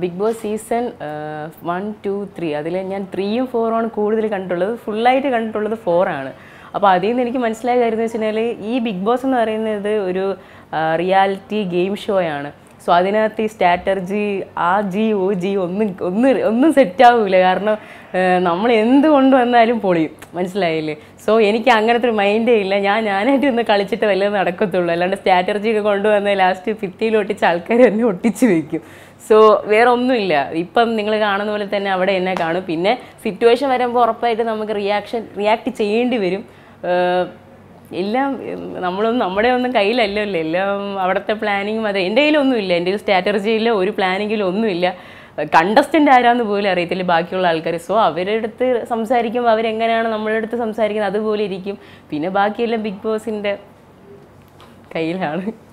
Bigg Boss season one two three അതിൽ ഞാൻ ത്രീയും ഫോറുമാണ് കൂടുതൽ കണ്ടിട്ടുള്ളത്. ഫുള്ളായിട്ട് കണ്ടിട്ടുള്ളത് ഫോറാണ് അപ്പോൾ അതിൽ നിന്ന് എനിക്ക് മനസ്സിലായ കാര്യം എന്ന് വെച്ച് കഴിഞ്ഞാൽ ഈ ബിഗ് ബോസ് എന്ന് പറയുന്നത് ഒരു റിയാലിറ്റി ഗെയിം ഷോയാണ് സോ അതിനകത്ത് ഈ സ്ട്രാറ്റർജി ആ ജി ഓ ജി ഒന്നും ഒന്നും ഒന്നും സെറ്റ് ആവില്ല കാരണം നമ്മൾ എന്ത് കൊണ്ടുവന്നാലും പൊളിയും. മനസ്സിലായില്ലേ? സോ എനിക്ക് അങ്ങനത്തെ ഒരു മൈൻഡേ ഇല്ല. ഞാൻ ഞാനായിട്ട് ഒന്ന് കളിച്ചിട്ട് വല്ലതും നടക്കത്തുള്ളൂ. അല്ലാണ്ട് സ്ട്രാറ്റർജി ഒക്കെ കൊണ്ടുവന്ന് ലാസ്റ്റ് ഭിത്തിയിൽ ഒട്ടിച്ച് ആൾക്കാർ എന്നെ ഒട്ടിച്ച് വയ്ക്കും സോ വേറെ ഒന്നുമില്ല. ഇപ്പം നിങ്ങൾ കാണുന്ന പോലെ തന്നെ അവിടെ എന്നെ കാണും. പിന്നെ സിറ്റുവേഷൻ വരുമ്പോൾ ഉറപ്പായിട്ട് നമുക്ക് റിയാക്ഷൻ റിയാക്ട് ചെയ്യേണ്ടി വരും. എല്ലാം നമ്മളൊന്നും നമ്മുടെ ഒന്നും കയ്യിലല്ലല്ലോ എല്ലാം അവിടുത്തെ പ്ലാനിങ്ങും അതെ. എന്റെ കയ്യിലൊന്നുമില്ല. എന്റെ കയ്യിൽ ഒരു പ്ലാനിങ്ങിലോ ഒന്നുമില്ല. കണ്ടസ്റ്റന്റ് ആരാന്ന് പോലും അറിയത്തില്ല ബാക്കിയുള്ള ആൾക്കാർ സോ അവരുടെ അടുത്ത് സംസാരിക്കുമ്പോൾ അവരെങ്ങനെയാണ് നമ്മളുടെ അടുത്ത് സംസാരിക്കുന്നത്? അതുപോലെ ഇരിക്കും. പിന്നെ ബാക്കിയെല്ലാം ബിഗ് ബോസിന്റെ കയ്യിലാണ്.